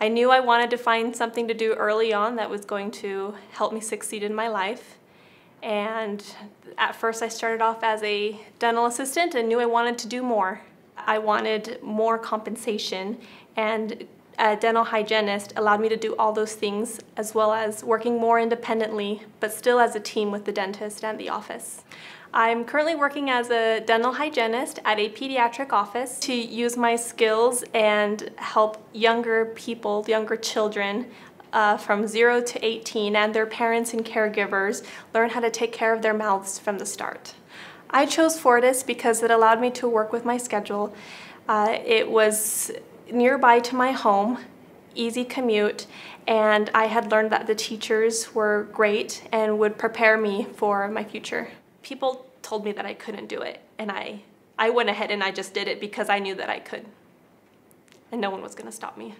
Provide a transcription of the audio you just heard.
I knew I wanted to find something to do early on that was going to help me succeed in my life. And at first, I started off as a dental assistant and knew I wanted to do more. I wanted more compensation, and a dental hygienist allowed me to do all those things as well as working more independently, but still as a team with the dentist and the office. I'm currently working as a dental hygienist at a pediatric office to use my skills and help younger people, younger children, uh, from 0 to 18 and their parents and caregivers learn how to take care of their mouths from the start. I chose Fortis because it allowed me to work with my schedule. Uh, it was nearby to my home, easy commute, and I had learned that the teachers were great and would prepare me for my future people told me that I couldn't do it, and I, I went ahead and I just did it because I knew that I could. And no one was going to stop me.